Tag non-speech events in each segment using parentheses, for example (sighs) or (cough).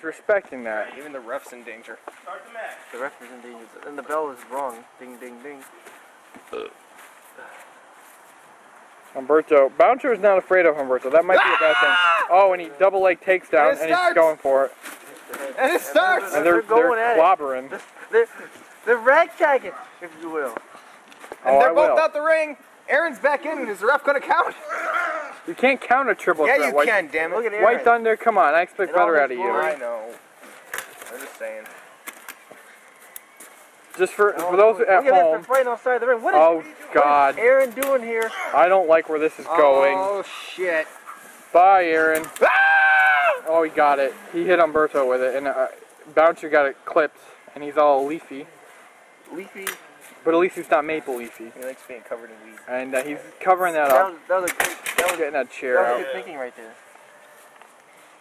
He's respecting that. Even the ref's in danger. The ref is in danger. And the bell is wrong. Ding, ding, ding. (sighs) Humberto. Bouncer is not afraid of Humberto. That might be a bad thing. Ah! Oh, and he double leg takes down, And and he's going for it. And it starts! And they're, They're going they're at it. clobbering. They're, they're ragtagging, if you will. And Oh, they're I both will. out the ring. Aaron's back in. Is the ref going to count? You can't count a triple Yeah, threat. you White, can, damn Look at Aaron. White Thunder, come on. I expect In all better out of you. I know. I'm just saying. Just for, Oh, for those look at at home. They're fighting outside the ring. What is, Oh, what is God. Aaron doing here? I don't like where this is going. Oh, shit. Bye, Aaron. Ah! Oh, he got it. He hit Humberto with it, and uh, Bouncer got it clipped, and he's all leafy. Leafy. But at least he's not maple leafy. He likes being covered in weed. And uh, he's covering that That up, was, that was a great, that was, getting that chair that chair was out. good thinking right there.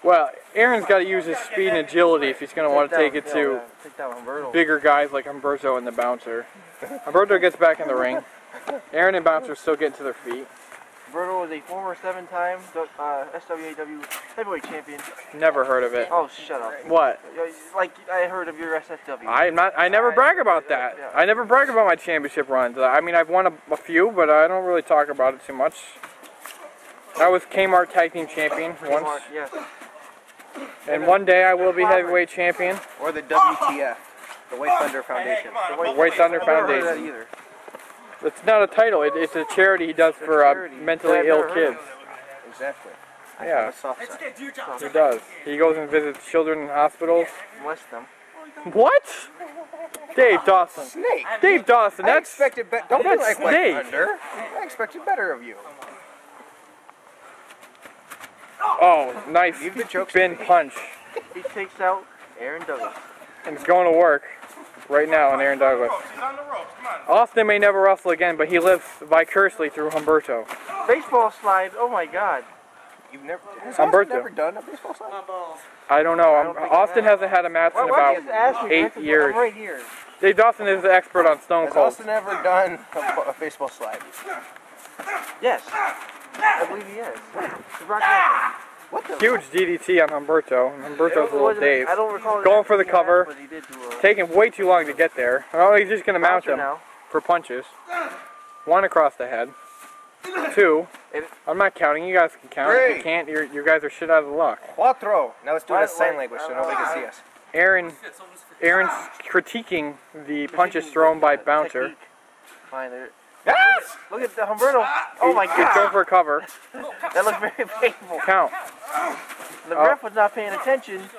Well, Aaron's got to use his speed and agility if he's going to want to take it to yeah, Take down Humberto. bigger guys like Humberto and the Bouncer. Humberto gets back in the ring. Aaron and Bouncer still get to their feet. Humberto is a former seven-time uh, SWAW heavyweight champion. Never heard of it. Oh, shut up. What? Like, I heard of your SFW. I'm not. I never brag about that. I never brag about my championship runs. I mean, I've won a, a few, but I don't really talk about it too much. I was Kmart Tag Team Champion once, yes. and one day I will be heavyweight champion. Or the WTF, the White Thunder Foundation. The White Thunder I've heard of that Foundation. Either. It's not a title. It, it's a charity he does for uh, mentally I've ill kids. Exactly. Yeah, A soft he does. He goes and visits children in hospitals. Bless them. What? Dave Dawson. Snake! Dave Dawson. I That's expected better. Don't be that's like White Snake. Thunder. I expected better of you. oh, nice Leave the jokes spin punch. He takes out Aaron Douglas. and it's going to work right now on Aaron Douglas. Austin may never wrestle again, but he lives vicariously through Humberto. Baseball slide. Oh my God. You've never, has Humberto. Never done a baseball slide? I don't know. I um, don't Austin has. hasn't had a match Why, in why about don't you just ask me? eight years. Right here. Dave Dawson is the expert on Stone Has Cold. Austin ever done a, a baseball slide? Yes. I believe he is. He's Brock Lesnar. What the? Huge DDT on Humberto. and Humberto's It little Dave. I don't recall Going for the what cover. had, But he did do a Taking way too long to get there. Oh, he's just going to mount bouncer him now. for punches. One across the head. Two. It- I'm not counting. You guys can count. If you can't, you're, you guys are shit out of luck. Cuatro. Now let's do it in sign language so nobody can see us. Aaron, Aaron's critiquing the punches thrown by Bouncer. Fine. Yes! Look at the Humberto. Oh my He's going for a cover. (laughs) That looked very painful. Count. The Oh. ref was not paying attention.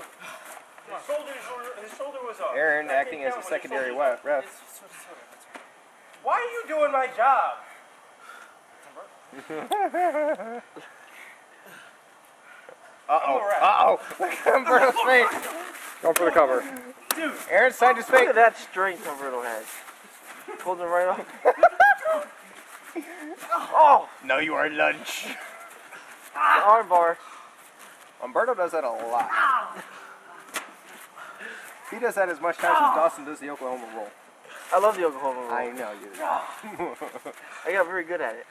Aaron acting as a secondary wa- ref. Why are you doing my job? (laughs) Uh-oh. Uh-oh. Look at Humberto's face. Going for the cover. Dude. Aaron signed his Look face. at that strength Humberto has. Pulled him right off. (laughs) oh, No, you are lunch. the armbar. Humberto does that a lot. He does that as much times as Dawson does the Oklahoma roll. I love the Oklahoma roll. I I, know you. (laughs) got very good at it.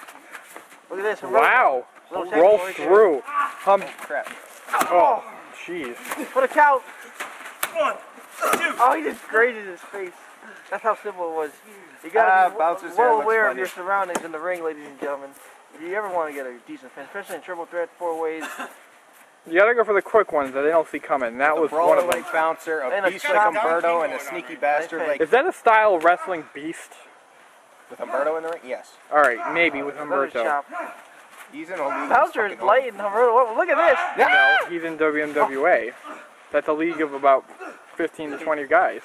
Look at this. Humberto. Wow. Little Roll right through. Hum. Crap. Oh, jeez. For the count. Oh, he just graded his face. That's how simple it was. You gotta Ah, be bouncer's well looks aware of your surroundings in the ring, ladies and gentlemen. If you ever want to get a decent finish, especially in triple threat, four ways, You gotta go for the quick ones that they don't see coming. That A was one of them. like bouncer, And a a beast like shot. Humberto, and a sneaky bastard like Is that a style wrestling beast? with Humberto in the ring. Yes, All right, maybe with another Humberto. he's in a league. Bouncer is fucking light and Humberto. Look at this. No, he's in WMWA. That's a league of about 15 to 20 guys.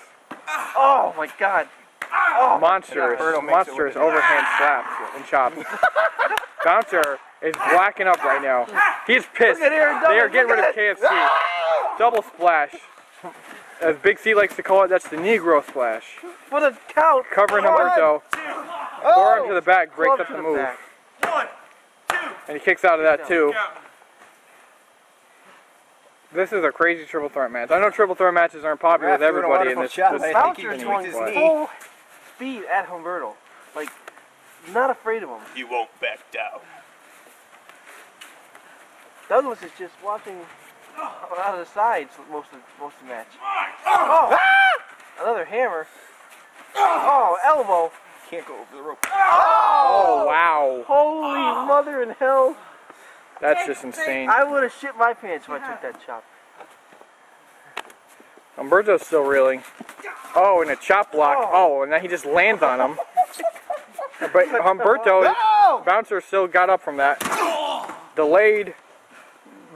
Oh my God. Oh, Monstrous, Humberto makes monstrous overhand (laughs) slaps and chops. Bouncer is blacking up right now. He's pissed. Look at Aaron They are Douglas, getting rid look of at KFC. Double splash. As Big C likes to call it, that's the Negro splash. for the count. Covering One, Humberto. Forearm oh. to the back, breaks up the the move. One, back. two, And he kicks out of that too. This This is a crazy triple threat match. I know triple threat matches aren't popular Ref with everybody in this. job. this I Bouncer's going his knee. full speed at Humberto. Like, not afraid of him. You won't back down. Douglas is just watching out of the sides most of most of the match. Oh, another hammer. Oh, elbow. Can't go over the rope. Oh. oh, wow. Holy mother in hell. That's just insane. I would have shit my pants if I took that chop. Humberto's still reeling. Oh, and a chop block. Oh, oh and then he just lands on him. But Humberto, No! bouncer still got up from that. Delayed.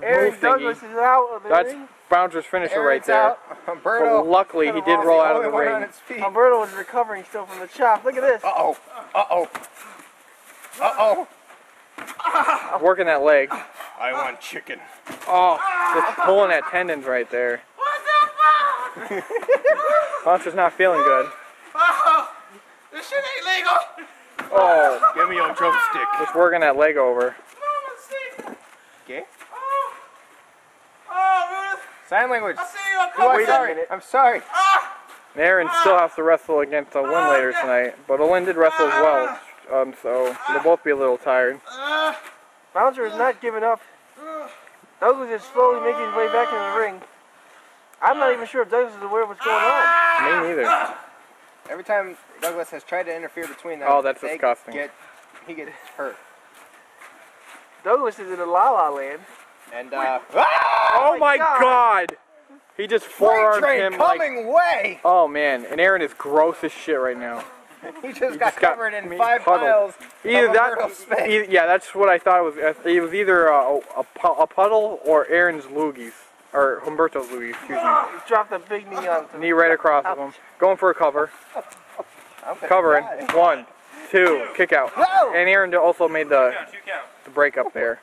Aaron thingy. Douglas is out of the That's ring. bouncer's finisher right there. out. But Humberto. luckily, he did is roll out of the ring. Humberto is recovering still from the chop. Look at this. Uh oh. Uh oh. Uh oh. Working that leg. I want chicken. Oh, just pulling at tendons right there. What the fuck? (laughs) Bouncer's not feeling good. This shit ain't legal. Oh, Give me your drumstick. just working that leg over. Okay. Oh, oh, Ruth, Sign language. I see you a Oh, couple I'm Wait a sorry. minute. I'm sorry. And Aaron ah. still has to wrestle against uh, ah, Lynn later tonight, but Lynn did wrestle as well, um, so they'll both be a little tired. Uh, Bouncer is not giving up. Douglas is slowly making his way back into the ring. I'm not even sure if Douglas is aware of what's going on. Me neither. Every time Douglas has tried to interfere between them, Oh, that's they disgusting. Get, he gets hurt. Douglas is in a la la land. And uh, Oh my my God. god! He just freight forearmed train him like. coming way. Oh man, and Aaron is gross as shit right now. (laughs) He just He got just got covered in five huddled. miles. Either of that, Humberto's e- yeah, that's what I thought it was. Uh, It was either a, a, a puddle or Aaron's loogies, or Humberto's loogies. Excuse me. He dropped a big knee on him. Knee right across of him, going for a cover, I'm covering. die. One, two, kick out. Whoa! And Aaron also made the two count. the break up there.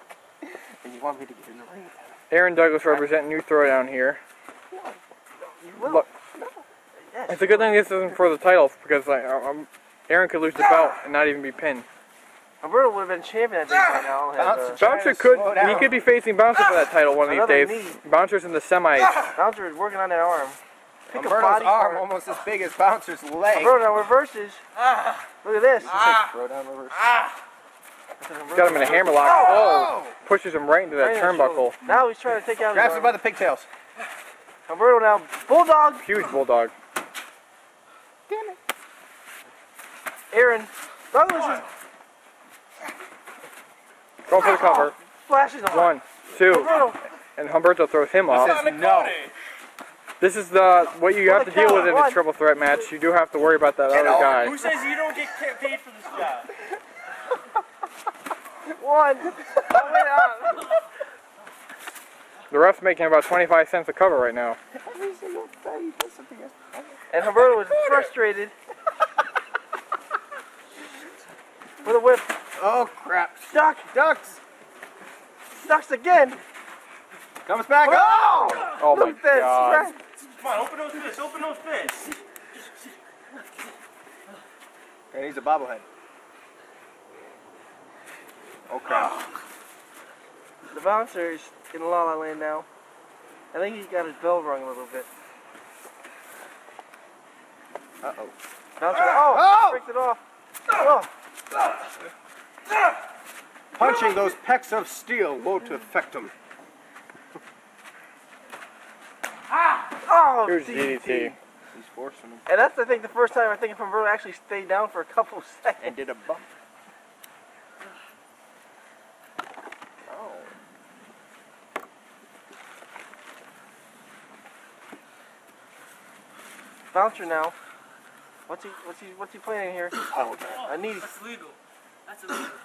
And you want me to get in the ring? Aaron Douglas representing New Throwdown here. You will. Look, Yes. it's a good thing this isn't for the title because like, um, Aaron could lose the belt and not even be pinned. Alberto would have been champion, I think, by now. Had, uh, Bouncer could he could be facing Bouncer for that title one of these Another days. knee. Bouncer's in the semis. Ah! Bouncer is working on that arm. Pick a Humberto's body arm part. almost as big as Bouncer's leg. Alberto reverses. Ah! Look at this. Ah! Throw down reverse. Got him in a hammerlock. Oh! oh, pushes him right into that Right in the turnbuckle. shoulder. Now he's trying to take out Grabs his him by arm. the pigtails. Alberto now. Bulldog. Huge bulldog. Damn it! Aaron. Douglas is Going for the cover. flashes on. One, two, Alberto. and Humberto throws him off. Says no. This is the what you have to deal with in a triple threat match. You do have to worry about that other guy. Who says you don't get paid for this job? (laughs) One. Wait, The ref's making about 25 cents a cover right now. And Humberto is frustrated. (laughs) With a whip. Oh crap. Duck. Ducks. Ducks again. Comes back. Oh! Oh my Look at that god. smack. Come on, open those fists, open those fists. And he's a bobblehead. Oh crap. The bouncer is in La La Land now. I think he got his bell rung a little bit. Uh oh. Bouncer. Oh! Oh! Breaks it off. Oh! Punching those pecks of steel won't affect him. Ah! Oh! Huge DDT. DDT. He's forcing him. And that's I think the first time I think if Humberto actually stayed down for a couple And (laughs) seconds. And did a bump. Oh. Bouncer now. What's he? What's he? What's he playing here? Oh, I need. That's legal. That's illegal. (coughs)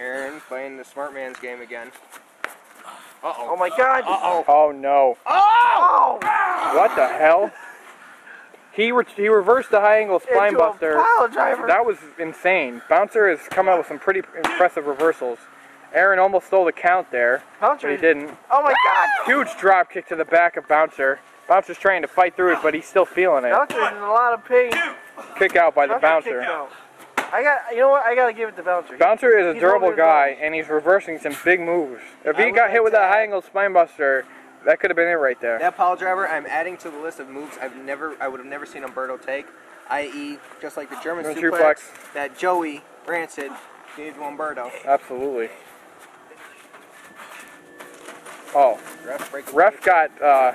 Aaron playing the smart man's game again. Uh Oh oh. my God! Uh oh. Oh no. Oh! Oh! What the hell? He re- he reversed the high angle spine Into buster. That was insane. Bouncer has come out with some pretty impressive reversals. Aaron almost stole the count there, Bouncer. but he didn't. Oh my God! Huge drop kick to the back of Bouncer. Bouncer's trying to fight through it, but he's still feeling it. Bouncer is in a lot of pain. Kick out by the Bouncer bouncer. Kicked out. I got. You know what? I gotta give it to Bouncer. He- Bouncer is a durable guy, and he's reversing some big moves. If I he would got like hit with to that add- high angle spine buster, that could have been it right there. That pile driver, I'm adding to the list of moves I've never, I would have never seen Humberto take, i.e., just like the German German suplex, suplex. that Joey Rancid gave to Humberto. Absolutely. Oh, Ref, break ref got uh,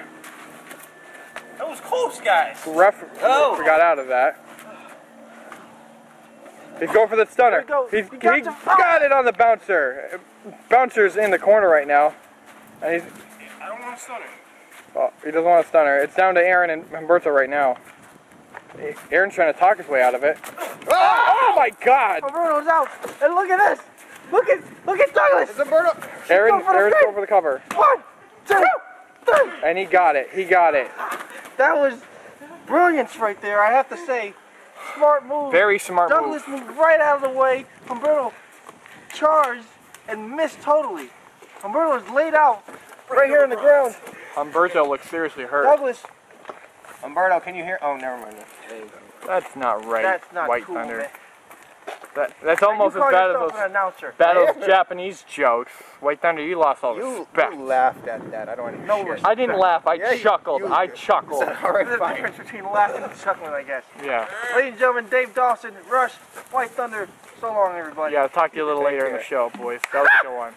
That was close, guys. ref Oh. got out of that. He's going for the stunner. Go. He's, He got he the- got it on the bouncer. Bouncer's in the corner right now. And he's, I don't want to stun him. oh, he doesn't want a stunner. It's down to Aaron and Humberto right now. Aaron's trying to talk his way out of it. Oh, oh my god! Roberto's out. And look at this. Look at look at Douglas. It's Humberto. Aaron, going Aaron's pin. going for the cover. One, two, three. And he got it. He got it. That was brilliance right there. I have to say, smart move. Very smart move. Douglas moved right out of the way. Humberto charged and missed totally. Humberto is laid out right here on the ground. Humberto looks seriously hurt. Douglas, Humberto, can you hear? Oh, never mind. There you go. That's not right. that's not White cool, Thunder. man. That, that's almost as bad as those, an announcer. bad as (laughs) those (laughs) Japanese jokes. White Thunder, you lost all You, respect. you laughed at that. I don't want to No respect. I didn't laugh. I Yeah, you- chuckled. you- I chuckled. all right? There's a Fine. difference between laughing and chuckling, I guess. Yeah. Ladies and gentlemen, Dave Dawson, Rush, White Thunder. So long, everybody. Yeah. I'll talk to you a little Take later in the show, boys. That was a good one.